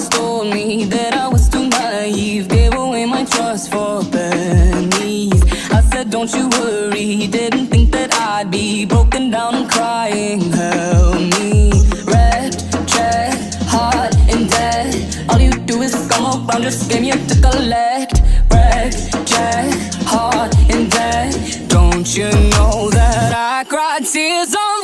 always told me that I was too naive. Gave away my trust for pennies I said don't you worry, didn't think that I'd be Broken down and crying, help me. Red, check, heart in debt. All you do is come around, just give me a to collect. Red, check, heart in debt. Don't you know that I cried tears on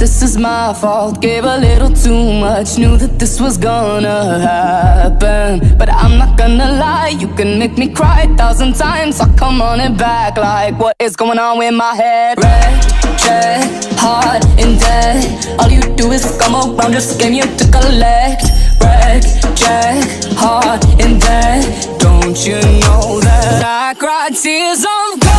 this is my fault. Gave a little too much. Knew that this was gonna happen. But I'm not gonna lie. You can make me cry a thousand times. I'll come on it back like what is going on with my head? Red, check, hard and dead. All you do is come around, just game you to collect. Wreck, check, hard and dead. Don't you know that I cried tears of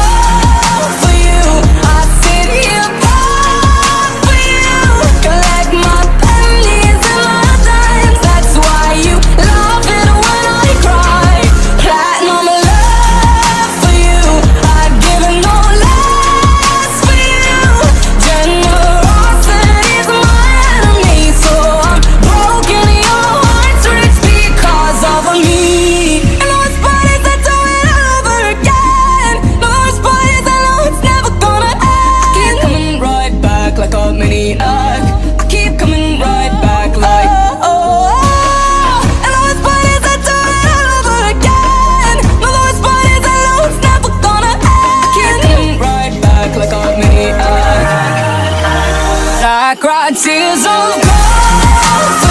I cry tears of gold